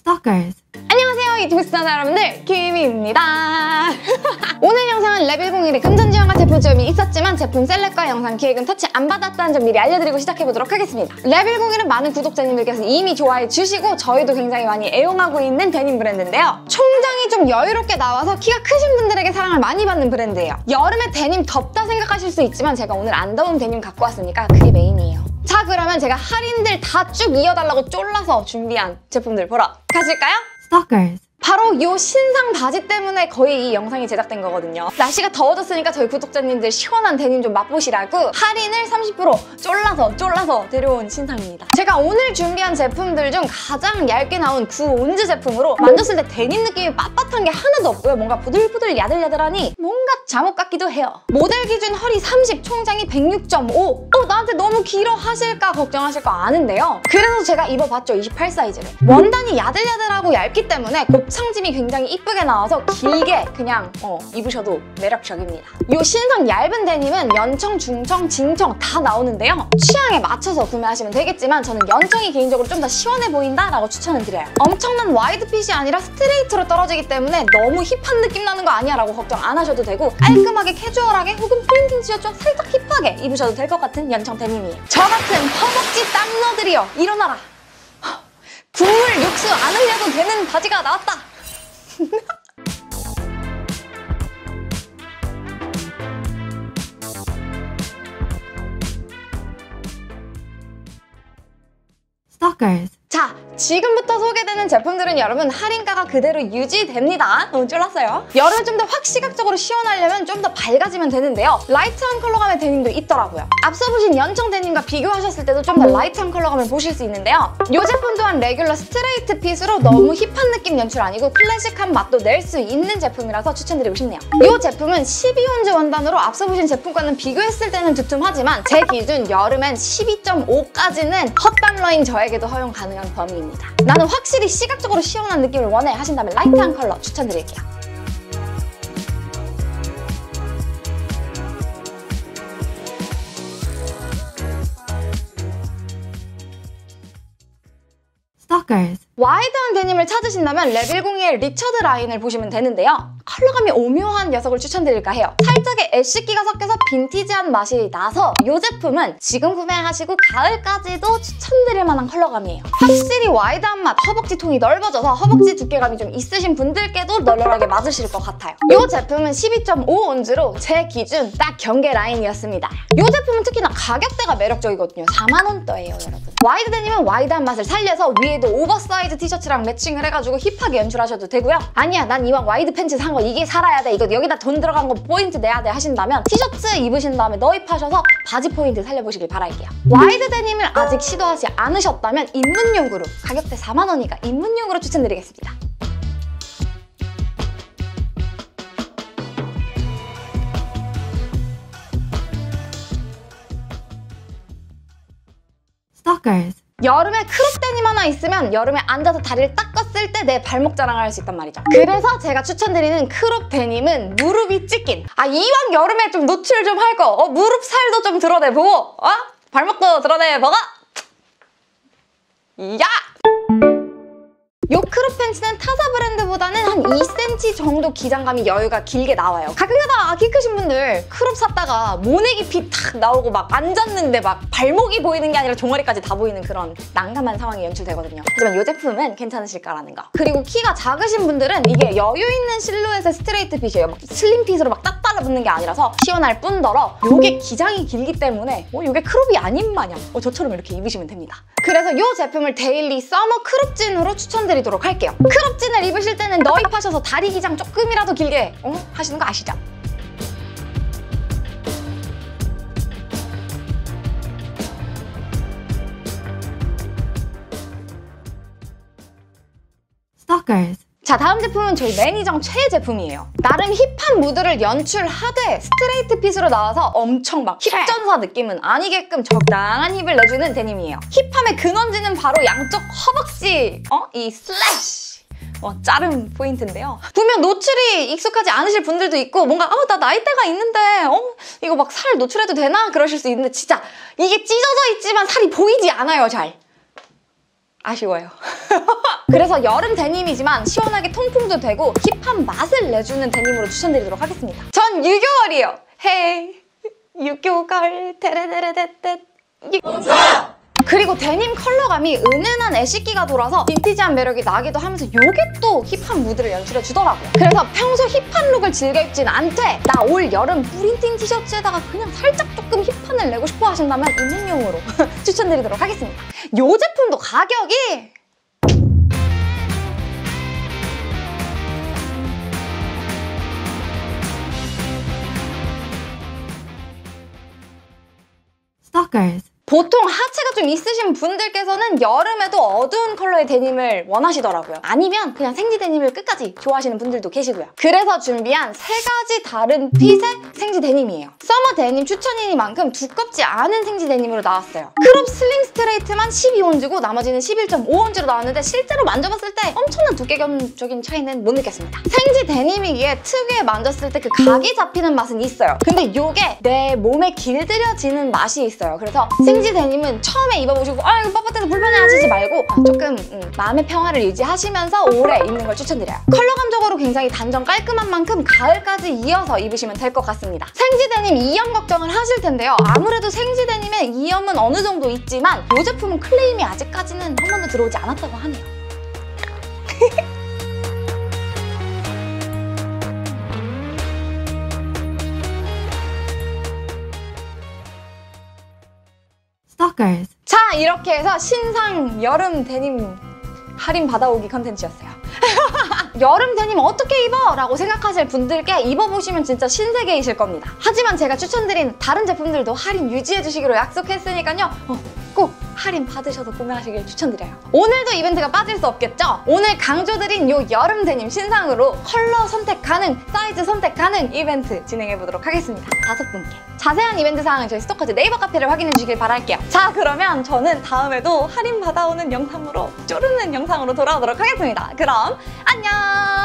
Stalkers. 안녕하세요 시청자 여러분들. 김희입니다. 오늘 영상은 랩101의 금전지원과 제품 지원이 있었지만 제품 select과 영상 기획은 터치 안 받았다는 점 미리 알려드리고 시작해보도록 하겠습니다. 랩101은 많은 구독자님들께서 이미 좋아해 주시고 저희도 굉장히 많이 애용하고 있는 데님 브랜드인데요. 총장이 좀 여유롭게 나와서 키가 크신 분들에게 사랑을 많이 받는 브랜드예요. 여름에 데님 덥다 생각하실 수 있지만 제가 오늘 안 더운 데님 갖고 왔으니까 그게 메인이에요 자 그러면 제가 할인들 다 쭉 이어달라고 쫄라서 준비한 제품들 보러 가실까요? Stalkers. 바로 이 신상 바지 때문에 거의 이 영상이 제작된 거거든요. 날씨가 더워졌으니까 저희 구독자님들 시원한 데님 좀 맛보시라고 할인을 30% 쫄라서 쫄라서 데려온 신상입니다. 제가 오늘 준비한 제품들 중 가장 얇게 나온 구 온즈 제품으로 만졌을 때 데님 느낌이 빳빳한 게 하나도 없고요. 뭔가 부들부들 야들야들하니 뭔가 잠옷 같기도 해요. 모델 기준 허리 30, 총장이 106.5. 어, 나한테 너무 길어 하실까 걱정하실 거 아는데요. 그래서 제가 입어봤죠, 28 사이즈를. 원단이 야들야들하고 얇기 때문에 곱창짐이 굉장히 이쁘게 나와서 길게 그냥 어, 입으셔도 매력적입니다. 이 신상 얇은 데님은 연청, 중청, 진청 다 나오는데요. 취향에 맞춰서 구매하시면 되겠지만 저는 연청이 개인적으로 좀 더 시원해 보인다라고 추천을 드려요. 엄청난 wide fit이 아니라 스트레이트로 떨어지기 때문에 너무 hip한 느낌 나는 거 아니야 라고 걱정 안 하셔도 되고 깔끔하게 캐주얼하게 혹은 프린팅 지어쪽 살짝 hip하게 입으셔도 될 것 같은 연청 데님이에요. 저 같은 허벅지 땀너들이여 일어나라. 국물 육수 안 흘려도 되는 바지가 나왔다. Stalkers. 자, 지금부터 소개되는 제품들은 여러분 할인가가 그대로 유지됩니다. 너무 쫄랐어요. 여름에 좀더 확 시각적으로 시원하려면 좀 더 밝아지면 되는데요. light한 컬러감의 데님도 있더라고요. 앞서 보신 연청 데님과 비교하셨을 때도 좀 더 light한 컬러감을 보실 수 있는데요. 이 제품 또한 regular straight fit으로 너무 hip한 느낌 연출 아니고 클래식한 맛도 낼 수 있는 제품이라서 추천드리고 싶네요. 이 제품은 12온즈 원단으로 앞서 보신 제품과는 비교했을 때는 두툼하지만 제 기준 여름엔 12.5까지는 헛땀러인 저에게도 허용 가능한 범위입니다. 나는 확실히 시각적으로 시원한 느낌을 원해 하신다면 light한 컬러 추천드릴게요. Stalkers. wide한 데님을 찾으신다면 랩101의 리처드 라인을 보시면 되는데요. 컬러감이 오묘한 녀석을 추천드릴까 해요. 살짝의 ash기가 섞여서 빈티지한 맛이 나서 이 제품은 지금 구매하시고 가을까지도 추천드릴 만한 컬러감이에요. 확실히 wide한 맛, 허벅지 통이 넓어져서 허벅지 두께감이 좀 있으신 분들께도 널널하게 맞으실 것 같아요. 이 제품은 12.5온즈로 제 기준 딱 경계 라인이었습니다. 이 제품은 특히나 가격대가 매력적이거든요. 4만 원대예요, 여러분. wide 데님은 wide한 맛을 살려서 위에도 오버사이즈 티셔츠랑 matching을 해가지고 hip하게 연출하셔도 되고요. 아니야, 난 이왕 wide 팬츠 산거 이게 살아야 돼. 이거 여기다 돈 들어간 거 포인트 내야 돼 하신다면 티셔츠 입으신 다음에 넣입하셔서 바지 포인트 살려보시길 바랄게요. wide 데님을 아직 시도하지 않으셨다면 입문용으로 가격대 4만 원이니까 입문용으로 추천드리겠습니다. Stalkers. 여름에 crop 데님 하나 있으면 여름에 앉아서 다리를 딱 꼈을 때 내 발목 자랑을 할 수 있단 말이죠. 그래서 제가 추천드리는 crop 데님은 무릎이 찢긴. 아 이왕 여름에 좀 노출 좀 할 거, 어, 무릎 살도 좀 드러내보고, 어? 발목도 드러내보고. 야! 요 크롭 팬츠는 타사 브랜드보다는 한 2cm 정도 기장감이 여유가 길게 나와요. 가끔가다 키 크신 분들 crop 샀다가 모내기 fit이 탁 나오고 막 앉았는데 막 발목이 보이는 게 아니라 종아리까지 다 보이는 그런 난감한 상황이 연출되거든요. 하지만 이 제품은 괜찮으실 거라는 거. 그리고 키가 작으신 분들은 이게 여유 있는 실루엣의 straight fit이에요. 막 slim fit으로 막 딱 달라붙는 게 아니라서 시원할 뿐더러 요게 기장이 길기 때문에 어, 요게 crop이 아닌 마냥 어, 저처럼 이렇게 입으시면 됩니다. 그래서 이 제품을 daily summer crop진으로 추천드리도록 할게요. crop진을 입으실 때는 넣입하셔서 다리 기장 조금이라도 길게 어? 하시는 거 아시죠? Stalkers. 자 다음 제품은 저희 매니정 최애 제품이에요. 나름 hip한 무드를 연출하되 straight fit으로 나와서 엄청 막 hip전사 느낌은 아니게끔 적당한 hip을 내주는 데님이에요. hip함의 근원지는 바로 양쪽 허벅지 어? 이 slash 어, 자름 포인트인데요. 분명 노출이 익숙하지 않으실 분들도 있고 뭔가 어, 나 나이대가 있는데 어? 이거 막 살 노출해도 되나? 그러실 수 있는데 진짜 이게 찢어져 있지만 살이 보이지 않아요 잘. 아쉬워요. 그래서 여름 데님이지만 시원하게 통풍도 되고 힙한 맛을 내주는 데님으로 추천드리도록 하겠습니다. 전 유교걸이요. 헤이 유교걸 테레레레떼떼 그리고 데님 컬러감이 은은한 ash기가 돌아서 빈티지한 매력이 나기도 하면서 이게 또 hip한 무드를 연출해 주더라고요. 그래서 평소 hip한 룩을 즐겨 입진 않되 나 올 여름 printing 티셔츠에다가 그냥 살짝 조금 hip함을 내고 싶어 하신다면 입문용으로 추천드리도록 하겠습니다. 이 제품도 가격이 Stalkers. 보통 하체가 좀 있으신 분들께서는 여름에도 어두운 컬러의 데님을 원하시더라고요. 아니면 그냥 생지 데님을 끝까지 좋아하시는 분들도 계시고요. 그래서 준비한 세 가지 다른 fit의 생지 데님이에요. summer 데님 추천이니만큼 두껍지 않은 생지 데님으로 나왔어요. crop slim straight만 12온즈고 나머지는 11.5온즈로 나왔는데 실제로 만져봤을 때 엄청난 두께감적인 차이는 못 느꼈습니다. 생지 데님이기에 특유의 만졌을 때 그 각이 잡히는 맛은 있어요. 근데 이게 내 몸에 길들여지는 맛이 있어요. 그래서 생지 데님은 처음에 입어보시고 아 이거 뻣뻣해서 불편해 하시지 말고 조금 음, 마음의 평화를 유지하시면서 오래 입는 걸 추천드려요. 컬러감적으로 굉장히 단정 깔끔한 만큼 가을까지 이어서 입으시면 될 것 같습니다. 생지 데님 2염 걱정을 하실 텐데요. 아무래도 생지 데님의 2염은 어느 정도 있지만 이 제품은 클레임이 아직까지는 한 번도 들어오지 않았다고 하네요. Stalkers. 자 이렇게 해서 신상 여름 데님 할인 받아오기 컨텐츠였어요. 여름 데님 어떻게 입어? 라고 생각하실 분들께 입어보시면 진짜 신세계이실 겁니다. 하지만 제가 추천드린 다른 제품들도 할인 유지해주시기로 약속했으니까요. 어, 꼭 할인 받으셔서 구매하시길 추천드려요. 오늘도 이벤트가 빠질 수 없겠죠? 오늘 강조드린 요 여름 데님 신상으로 컬러 선택 가능, 사이즈 선택 가능 이벤트 진행해보도록 하겠습니다. 다섯 분께. 자세한 이벤트 사항은 저희 스토커즈 네이버 카페를 확인해 주시길 바랄게요. 자 그러면 저는 다음에도 할인 받아오는 영상으로 쪼르는 영상으로 돌아오도록 하겠습니다. 그럼 안녕!